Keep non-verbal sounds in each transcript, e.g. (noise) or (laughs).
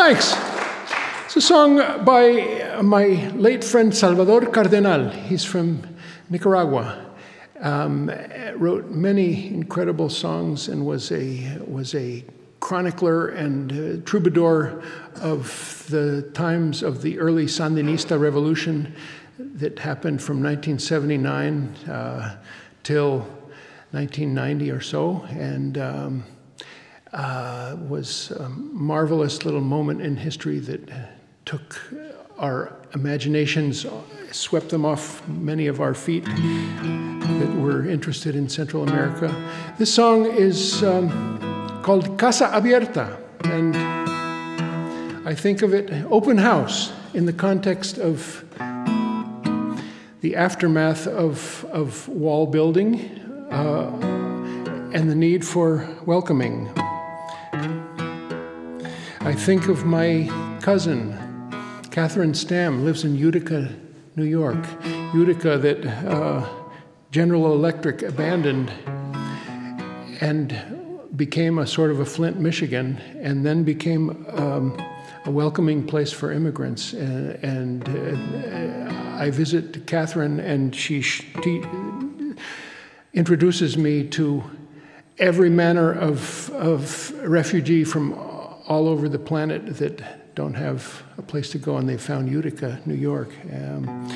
Thanks. It's a song by my late friend Salvador Cardenal. He's from Nicaragua. Um, wrote many incredible songs and was a was a chronicler and uh, troubadour of the times of the early Sandinista revolution that happened from 1979 uh, till 1990 or so, and um, uh, was a marvelous little moment in history that took our imaginations, swept them off many of our feet that were interested in Central America. This song is um, called Casa Abierta, and I think of it open house in the context of the aftermath of, of wall building uh, and the need for welcoming. I think of my cousin, Catherine Stam, lives in Utica, New York. Utica that uh, General Electric abandoned and became a sort of a Flint, Michigan, and then became um, a welcoming place for immigrants. And, and uh, I visit Catherine, and she, she introduces me to every manner of, of refugee from all over the planet that don't have a place to go, and they found Utica, New York. Um,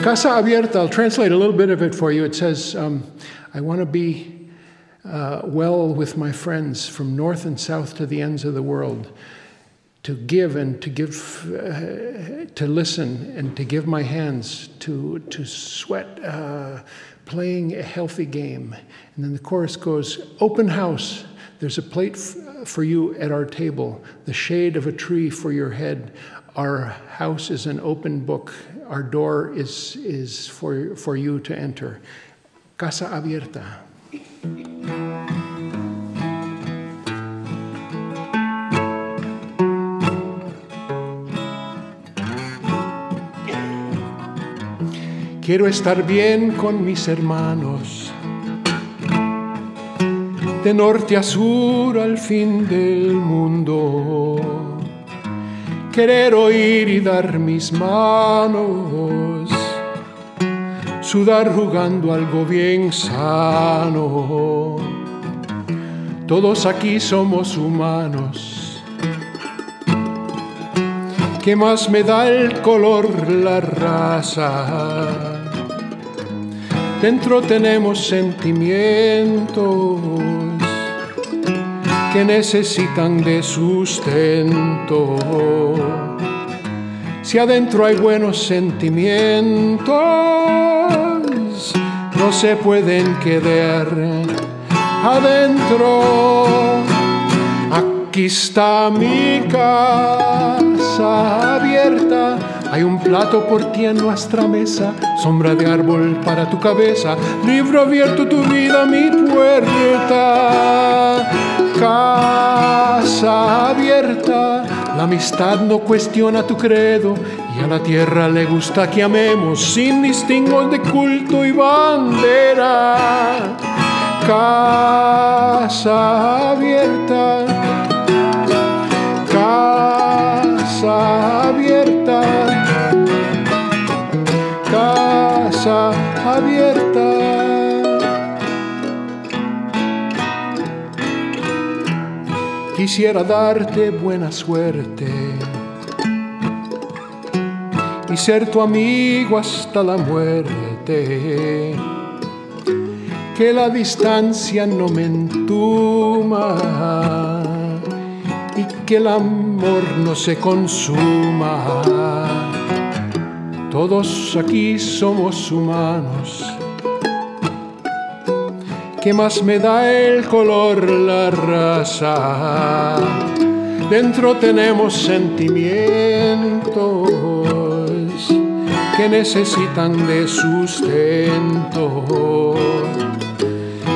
Casa Abierta, I'll translate a little bit of it for you. It says, um, I want to be uh, well with my friends from north and south to the ends of the world, to give and to give, uh, to listen and to give my hands, to, to sweat, uh, playing a healthy game. And then the chorus goes, Open house. There's a plate for you at our table, the shade of a tree for your head. Our house is an open book. Our door is, is for, for you to enter. Casa abierta. Quiero estar bien con mis hermanos de norte a sur al fin del mundo. Querer oír y dar mis manos, sudar jugando algo bien sano. Todos aquí somos humanos. ¿Qué más me da el color la raza? Dentro tenemos sentimientos que necesitan de sustento. Si adentro hay buenos sentimientos, no se pueden quedar adentro. Aquí está mi casa abierta. Hay un plato por ti en nuestra mesa, sombra de árbol para tu cabeza, libro abierto tu vida, mi puerta casa abierta. La amistad no cuestiona tu credo y a la tierra le gusta que amemos sin distingos de culto y bandera. Casa abierta. Casa abierta. Casa abierta. Quisiera darte buena suerte y ser tu amigo hasta la muerte. Que la distancia no me entuma y que el amor no se consuma. Todos aquí somos humanos ¿Qué más me da el color la raza? Dentro tenemos sentimientos que necesitan de sustento.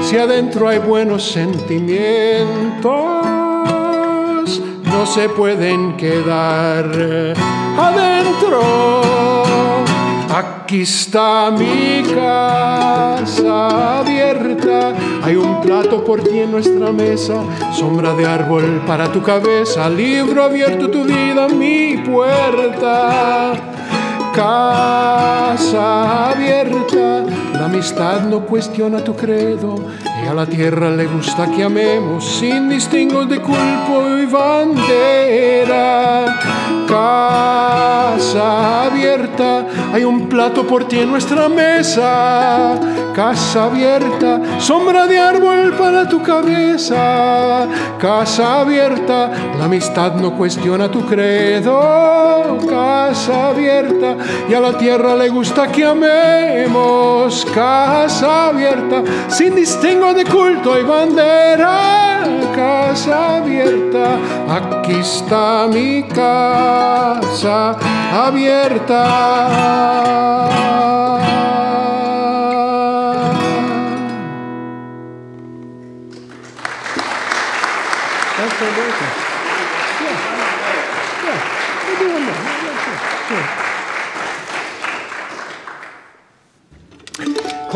Si adentro hay buenos sentimientos, no se pueden quedar adentro. Aquí está mi casa abierta. Hay un plato por ti en nuestra mesa, sombra de árbol para tu cabeza, libro abierto tu vida, mi puerta. Casa abierta, la amistad no cuestiona tu credo y a la tierra le gusta que amemos sin distingo de culpo y bandera. Casa abierta, hay un plato por ti en nuestra mesa. Casa abierta, sombra de árbol para tu cabeza. Casa abierta, la amistad no cuestiona tu credo. Casa abierta, y a la tierra le gusta que amemos. Casa abierta, sin distingo de culto y bandera. Casa abierta, aquí está mi casa abierta.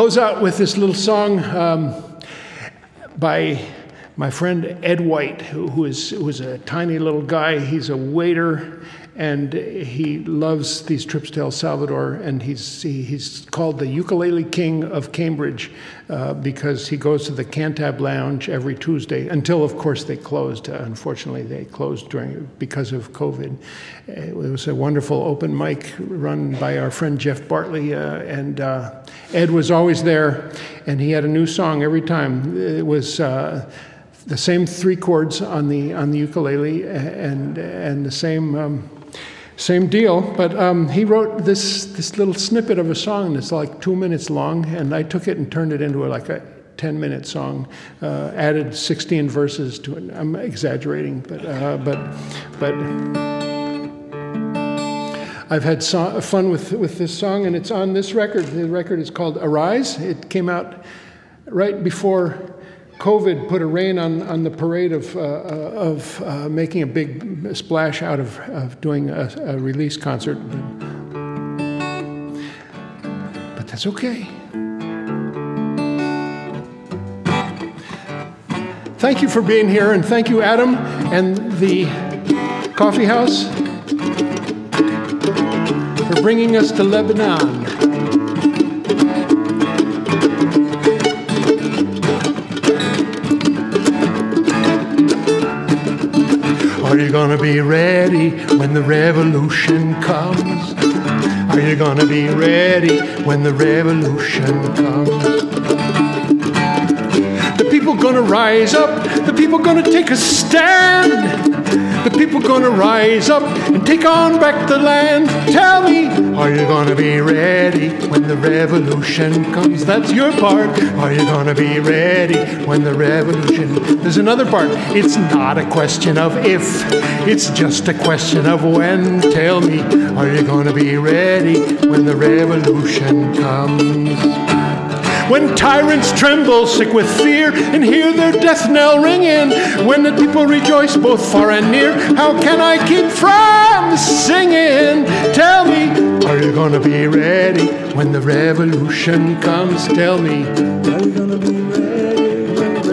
Close out with this little song um, by my friend Ed White, who, who, is, who is a tiny little guy. He's a waiter and he loves these trips to El Salvador. And he's, he, he's called the ukulele king of Cambridge uh, because he goes to the Cantab Lounge every Tuesday until, of course, they closed. Uh, unfortunately, they closed during because of COVID. It was a wonderful open mic run by our friend Geoff Bartley, uh, and uh, Ed was always there, and he had a new song every time. It was uh, the same three chords on the on the ukulele and and the same um, same deal. But um, he wrote this this little snippet of a song that's like two minutes long, and I took it and turned it into a, like a 10 minute song, uh, added 16 verses to it. I'm exaggerating, but, uh, but, but I've had so- fun with, with this song, and it's on this record. The record is called Arise. It came out right before COVID put a rein on, on the parade of, uh, of uh, making a big splash out of, of doing a, a release concert. But that's okay. Thank you for being here, and thank you, Adam, and the coffee house for bringing us to Lebanon. Are you gonna be ready when the revolution comes? Are you gonna be ready when the revolution comes? The people gonna rise up, the people gonna take a stand. The people gonna rise up and take on back the land. Tell me, are you gonna be ready when the revolution comes? That's your part. Are you gonna be ready when the revolution? There's another part. It's not a question of if, it's just a question of when. Tell me, are you gonna be ready when the revolution comes? When tyrants tremble, sick with fear, and hear their death knell ringing, when the people rejoice both far and near, how can I keep from singing? Tell me, are you gonna be ready when the revolution comes? Tell me, are you gonna be ready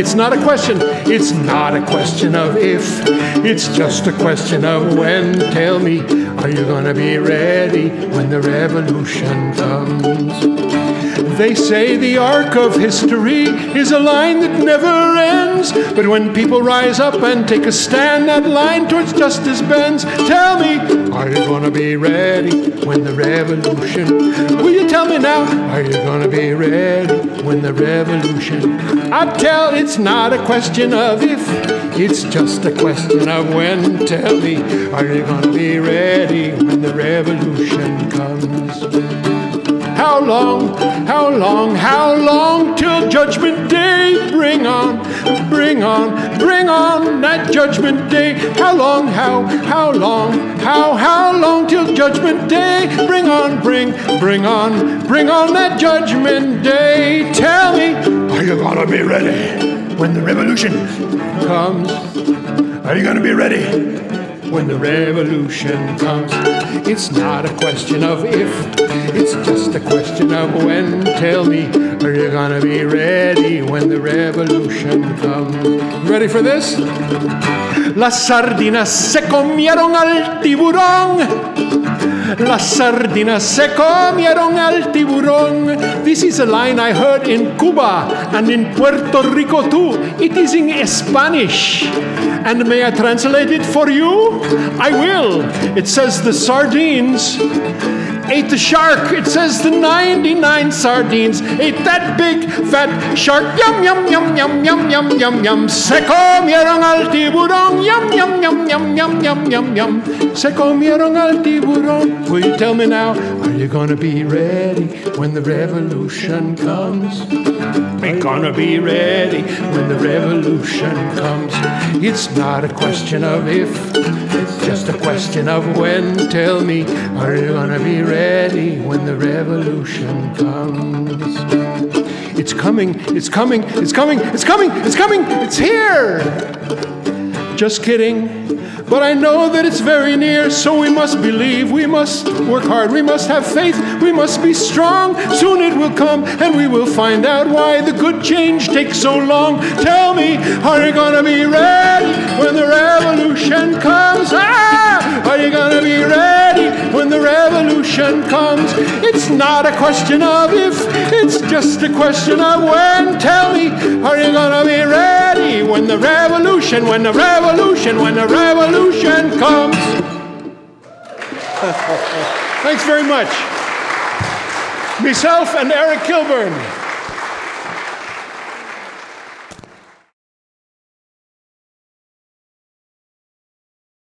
It's not a question, it's not a question of if, it's just a question of when. Tell me, are you gonna be ready when the revolution comes? They say the arc of history is a line that never ends. But when people rise up and take a stand, that line towards justice bends. Tell me, are you gonna be ready when the revolution? Will you tell me now? Are you gonna be ready when the revolution? I tell it's not a question of if, it's just a question of when. Tell me, are you gonna be ready when the revolution comes? How long, how long, how long till judgment day? Bring on, bring on, bring on that judgment day. How long, how, how long, how, how long till judgment day? Bring on, bring, bring on, bring on that judgment day. Tell me, are you gonna be ready when the revolution comes? Are you gonna be ready? When the revolution comes. It's not a question of if, it's just a question of when. Tell me, are you gonna be ready when the revolution comes? Ready for this? Las sardinas se comieron al tiburón. Las sardinas se comieron al tiburón. This is a line I heard in Cuba and in Puerto Rico too. It is in Spanish. And may I translate it for you? I will. It says the sardines ate the shark. It says the 99 sardines ate that big fat shark. Yum, yum, yum, yum, yum, yum, yum, yum. Se comieron al tiburón. Yum, yum, yum, yum, yum, yum, yum, yum. Se comieron al tiburón. Will you tell me now, are you gonna be ready when the revolution comes? Gonna be ready when the revolution comes. It's not a question of if, it's just a question of when. Tell me, are you gonna be ready when the revolution comes? It's coming, it's coming, it's coming, it's coming, it's coming, it's here! Just kidding. But I know that it's very near, so we must believe, we must work hard, we must have faith, we must be strong. Soon it will come, and we will find out why the good change takes so long. Tell me, are you gonna be ready when the revolution comes? Ah! Are you gonna be ready when the revolution comes? It's not a question of if, it's just a question of when. Tell me, are you gonna be ready when the revolution, when the revolution, when the revolution comes? (laughs) Thanks very much. Myself and Eric Kilburn.